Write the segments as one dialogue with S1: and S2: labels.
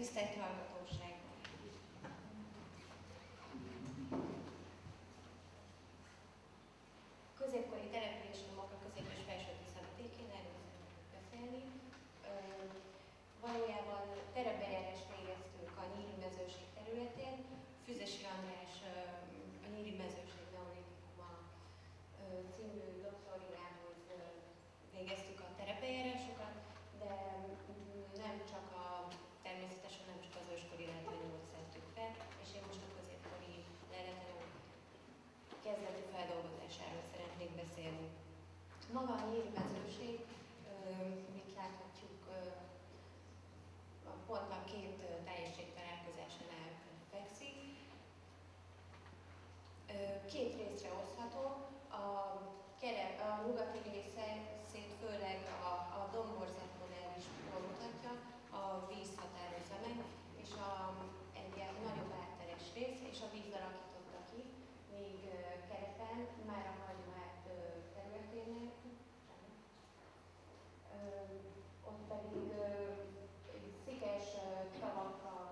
S1: Tisztelt hallgatóság! Középkori településnyomok a közép- és felső Tiszavetékén, erről beszélni. Valójában terepejárást végeztünk a mezőség területén. Füzesi András a Nyíri mezőség neolitikuma című doktoriához végeztük a terepejárásokat, de nem csak a, természetesen nem csak az őskori leletanyagot szedtük fel, és én most a középkori leletanyag kezdeti feldolgozásáról beszélni. Maga a nyíri mezőség, mit láthatjuk, a két teljesség találkozásánál. Két részre osztható. A, kere, a nyugati részét főleg a, a domborzat modell is mutatja, a víz határozza meg, és a, egy ilyen nagyobb átteres rész, és a víz alakította ki, míg kereten már a hagymát területénél, ott pedig szikes tavakkal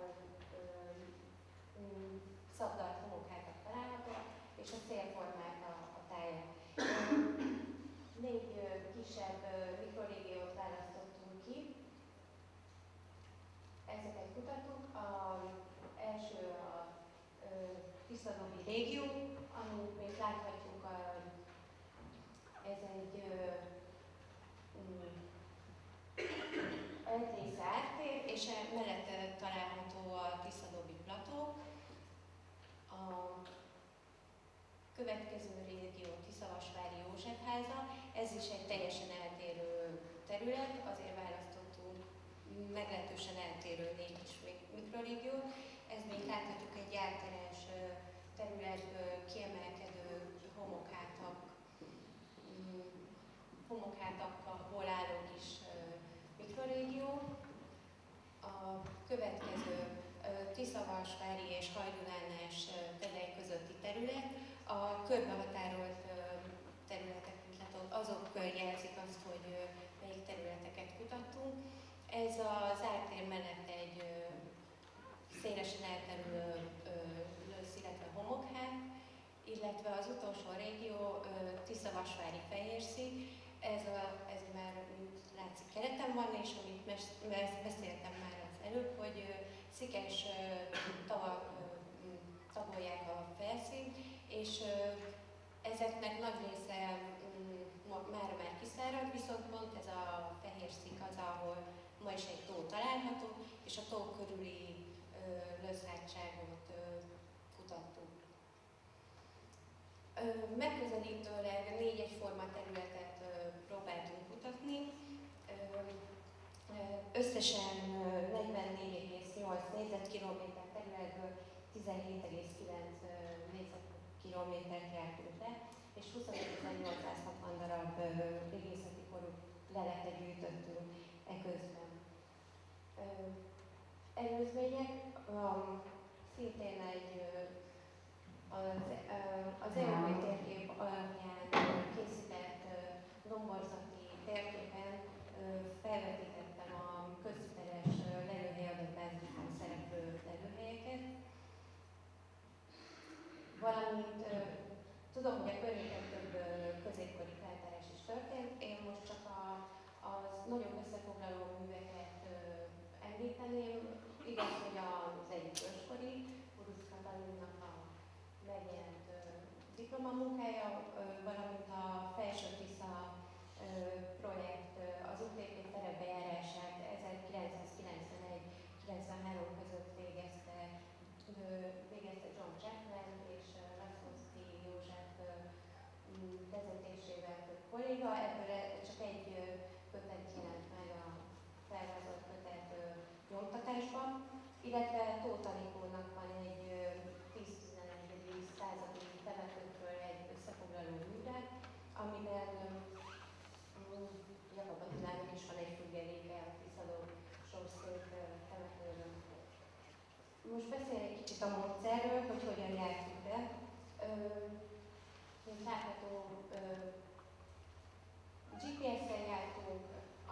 S1: szabdalt homokákat találhatók, és a szélformát a, a táján. Négy kisebb mikrorégiót választottunk ki. Ezeket kutattuk. A első a Tiszanovi régió, amit még láthatjuk, a, ez egy egy része áttér, és e mellette található a Tiszadobi plató. A következő régió Tiszavasvári Józsefháza, ez is egy teljesen eltérő terület, azért választottunk meglehetősen eltérő négy kis mikrorégiót. Ez még láthatjuk egy átteres területből kiemelkedő homokátak, mm, homokátakból álló kis mikrorégió. A következő Tiszavasvári és Hajdulánás tedei közötti terület, a körbehatárolt területek, azok jelzik azt, hogy melyik területeket kutattunk. Ez az ártér mellett egy szélesen elterülő lösz, illetve homokhát, illetve az utolsó régió Tiszavasvári Fehérszik, ez, a, ez már, látszik, kereten van, és amit mes, beszéltem már az előbb, hogy szikes tavak tagolják a felszínt, és ezeknek nagy része már már kiszárad, viszont pont ez a fehér szik az, ahol ma is egy tó található, és a tó körüli löszhátságot kutattuk. Megközelítőleg négy egyforma területet próbáltunk kutatni. Összesen 44,8 négyzetkilométer területből 17,9 négyzetkilométert jártunk le, és 25.860 darab régészeti korú leletet gyűjtöttünk eközben. Előzmények szintén egy az, az európai térkép alapján készített domborzati térképen felvetítettem a közteres lelőhely adatbázisban szereplő lelőhelyeket, valamint tudom, hogy a környéken több középkori feltárás is történt, én most csak a, az nagyon összefoglaló műveket említeném. Igaz, hogy az egyik őskori, Urusz Katalinnak a megjelent diplomamunkája, valamint a Felső Tisza projekt az útlépét látható, GPS-en jártunk,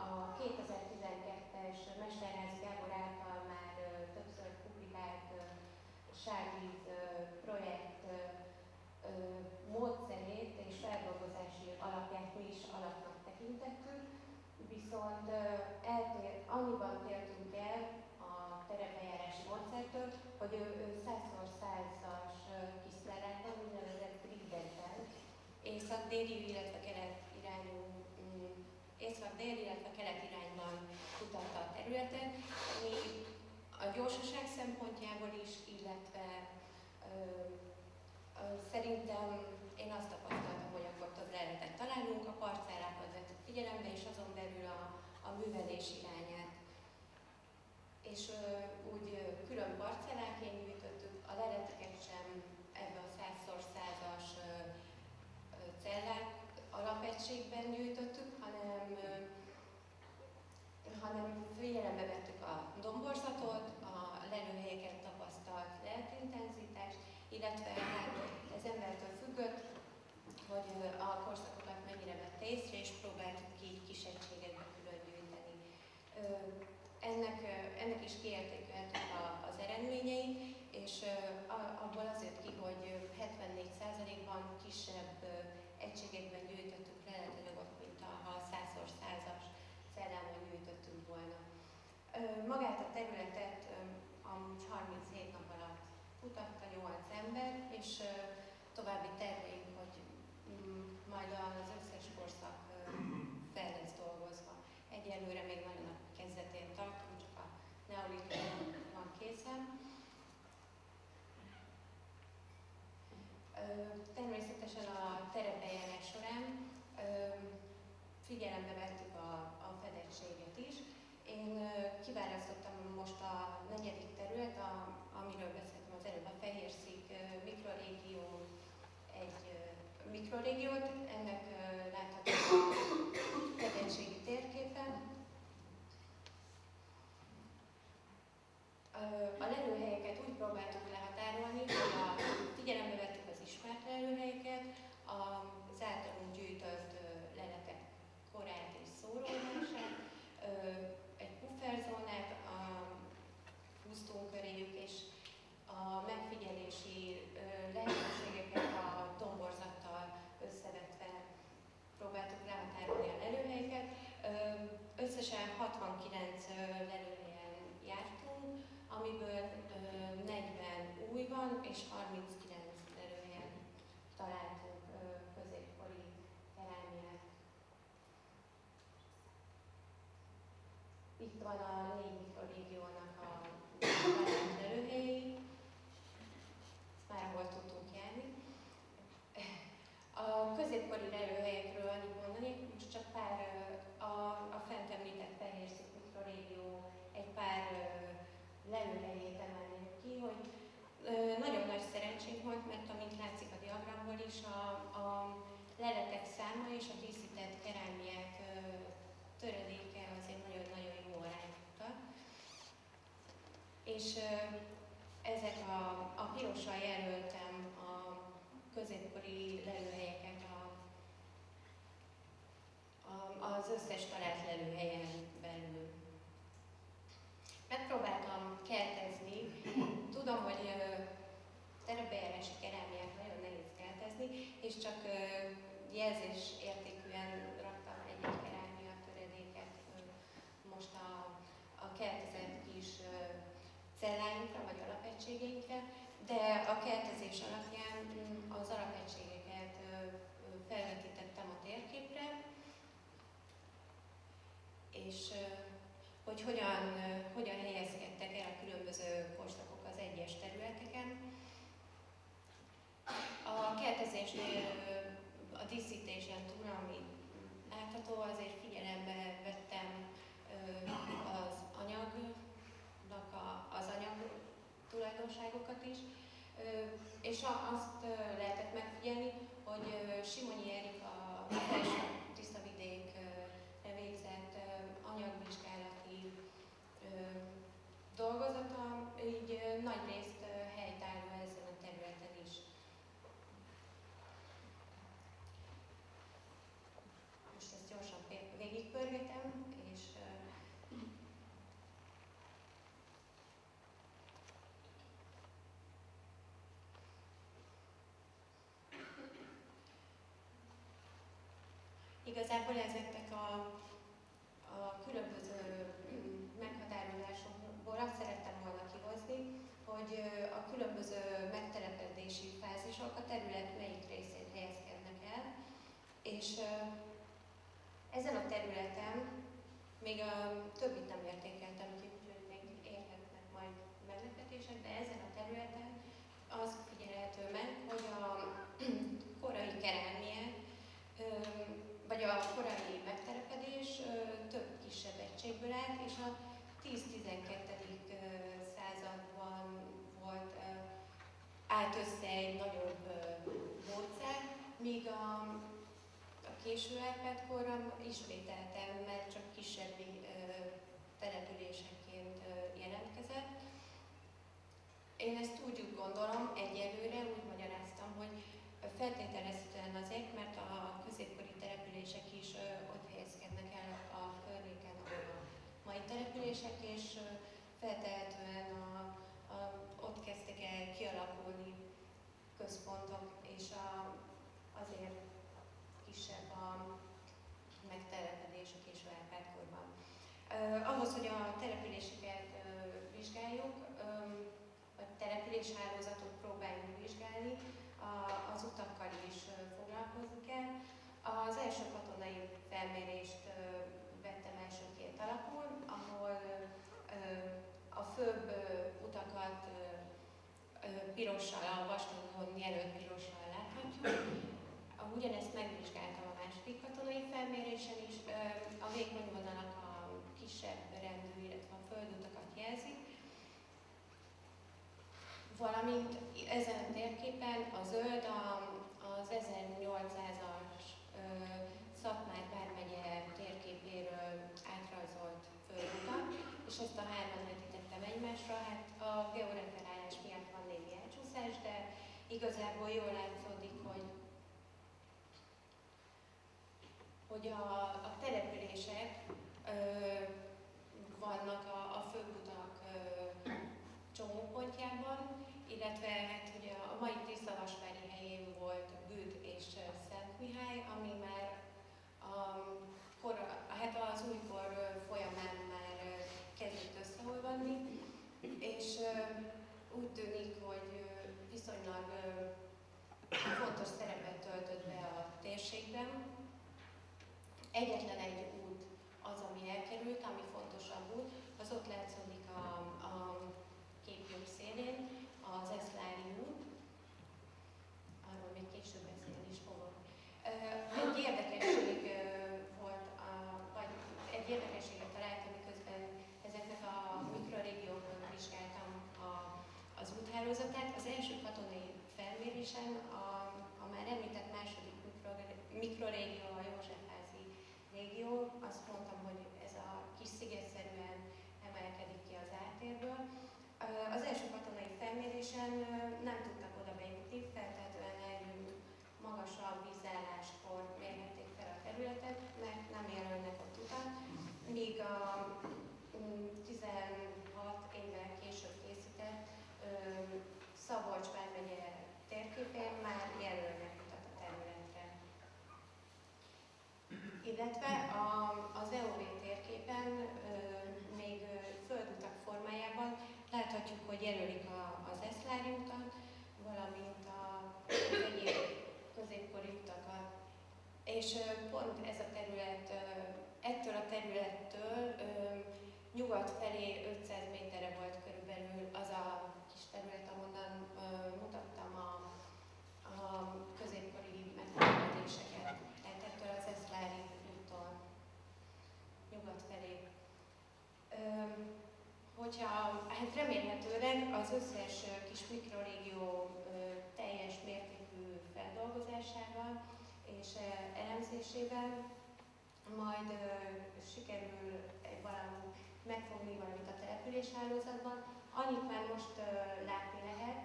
S1: a 2012-es Mesterházi Gábor által már több sárvíz projekt módszerét és feldolgozási alapját mi is alapnak tekintettük, viszont eltér, annyiban tértünk el a terepeljárási módszertől, hogy ő, ő 100 100-as kiszleleten, úgynevezett gridekben, észak-déli, illetve kelet irányú, mm, észak-déli, illetve kelet irányban kutatta a területet. Mi a gyorsaság szempontjából is, illetve szerintem én azt tapasztaltam, hogy akkor több leletet találunk, a parcellákat vettük figyelembe, és azon belül a, a művelés irányát. És úgy külön parcelláként hanem figyelembe vettük a domborzatot, a lelőhelyeket tapasztalt lehetintenzitást, illetve hát ez embertől függött, hogy a korszakokat mennyire vette észre, és próbáltuk ki kis egységekbe külön gyűjteni. Ennek, ennek is kiértékeltük az eredményeit, és abból az jött ki, hogy 74%-ban kisebb egységekben gyűjtöttük volna. Magát a területet amúgy 37 nap alatt kutatta 8 ember, és további terveink, hogy mm, majd az összes korszak fel lesz dolgozva. Egyelőre még nagyon a kezdetén tartunk, csak a neolitikum van készen. Természetesen a terepeljárás során figyelembe vettük a, a fedettséget. Én kiválasztottam most a negyedik terület, a, amiről beszéltem az előbb, a Fehérszék mikrorégió egy mikrorégiót, ennek látható a fedettségi térképen. A lelőhelyeket úgy próbáltuk lehatárolni, hogy a, figyelembe vettük az ismert lelőhelyeket, az általunk gyűjtött leletek korát és szóródását, egy pufferzónát húztunk köréjük, és a megfigyelési lehetőségeket a domborzattal összevetve próbáltuk lehatárolni a lelőhelyeket. Összesen 69 lelőhelyen jártunk, amiből 40 új van, és 39 lelőhelyen találtunk középkori kerámiát. Itt van a négy mikrorégiónak a lelőhelyei, már hol tudtunk járni. A középkori lelőhelyekről annyit mondani, most csak pár a, a fent említett Fehérszék mikrorégió egy pár lelőhelyét emelném ki, hogy nagyon nagy szerencsénk volt, mert amint látszik a diagramból is, a, a leletek száma és a díszített kerámiák töredéke azért nagyon-nagyon jó arányt. És ezek a, a pirossal jelöltem a középkori lelőhelyeket a, a, az összes talált lelőhelyen belül. Megpróbáltam kertezni. Tudom, hogy terepbejárási kerámiák nagyon nehéz kertezni, és csak jelzés értékűen raktam egy-egy kerámia töredéket most a, a kertezett kis celláinkra vagy alapegységeinkre, de a kertezés alapján mm, az alapegységeket felvetítettem a térképre, és hogy hogyan, hogyan helyezkedtek el a különböző korszakok az egyes területeken. A kertezésnél a díszítésen túl, ami látható, azért figyelembe vettem az anyagnak a, az anyag tulajdonságokat is, és azt lehetett megfigyelni, hogy Simonyi Erika felső Tiszavidékre végzett anyagvizsgálati dolgozata így nagy részt helytálló ezen a területen is. Most ezt gyorsan végigpörgetem, és igazából ezeknek a, a különböző mm, meghatározásokból azt szerettem volna kihozni, hogy a különböző megtelepedési fázisok a terület melyik részén helyezkednek el, és ezen a területen még a többit nem értékeltem ki, úgyhogy még érhetnek majd meglepetések, de ezen a területen az figyelhető meg, hogy a korai kerámia, vagy a korai megtelepedés több kisebb egységből állt, és a 10-12. században volt állt össze egy nagyobb módszer, míg a, a késő Árpád korra ismételtem, mert csak kisebb településeként jelentkezett. Én ezt úgy gondolom, egyelőre úgy feltételezhetően azért, mert a középkori települések is ott helyezkednek el a környéken, ahol a mai települések, és feltehetően a, a, ott kezdtek el kialakulni központok, és a, azért kisebb a megtelepedés a késő Árpád-korban. Uh, ahhoz, hogy a településeket vizsgáljuk, vagy településhálózatot próbáljunk vizsgálni, a, az utakkal is foglalkozni kell. Az első katonai felmérést vettem elsőként alapul, ahol a főbb utakat pirossal, a vastagon jelölt pirossal láthatjuk. Ugyanezt megvizsgáltam a második katonai felmérésen is. A vékony vonalak a kisebb rendű, illetve a földutakat jelzik. Valamint ezen a térképen a zöld a, az 1800-as Szatmár vármegye térképéről átrajzolt földutat, és ezt a hárman vetítettem egymásra. Hát a georeferálás miatt van némi elcsúszás, de igazából jól látszódik, hogy hogy a, a települések ö, vannak a, a főutak csomópontjában, illetve hát, hogy a, mai Tiszavasvári helyén volt Büd és Szent Mihály, ami már a, kor, hát az újkor folyamán már kezdett összeolvadni, és úgy tűnik, hogy viszonylag fontos szerepet töltött be a térségben, egyetlen egy út az, ami elkerült, ami fontosabb út, az ott látszódik a, úthálózatát. Az első katonai felmérésen a, a már említett második mikrorégió, a József régió, azt mondtam, hogy ez a kis szigetszerűen emelkedik ki az átérből. Az első katonai felmérésen nem tudtak oda bejutni, feltétlenül egy magasabb vízálláskor mérhették fel a területet, mert nem jelölnek ott utat, míg a 16 évvel később készített Szabolcs vármegye térképén már jelölnek illetve a, az EOV térképen még földutak formájában láthatjuk, hogy jelölik a, az Eszlári utat, valamint a, az egyéb középkori utakat. És pont ez a terület, ettől a területtől nyugat felé 500 méterre volt körülbelül az a terület, ahonnan mutattam a, a középkori megtelepedéseket. Tehát ettől az Eszlári nyugat felé. Hogyha, hát remélhetőleg az összes kis mikrorégió teljes mértékű feldolgozásával és elemzésével majd sikerül valami megfogni valamit a településhálózatban. Annyit már most látni lehet.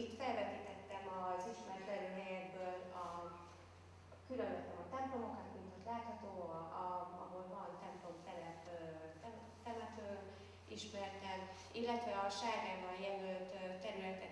S1: Itt felvetítettem az ismert verőhelyekből a különösen a templomokat, mint ott látható, a, a, ahol van templom telep temető ismerten, illetve a sárgával jelölt területek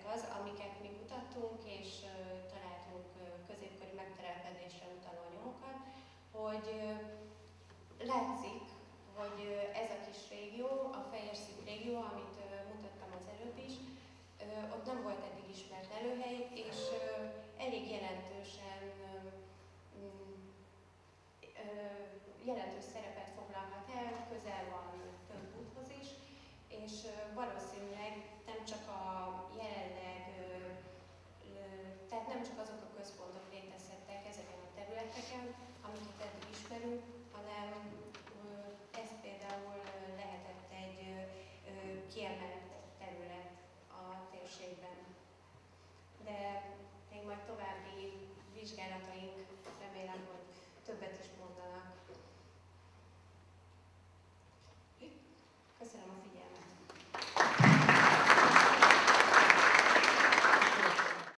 S1: területeken, amiket eddig ismerünk, hanem ez például lehetett egy kiemelt terület a térségben. De még majd további vizsgálataink remélem, hogy többet is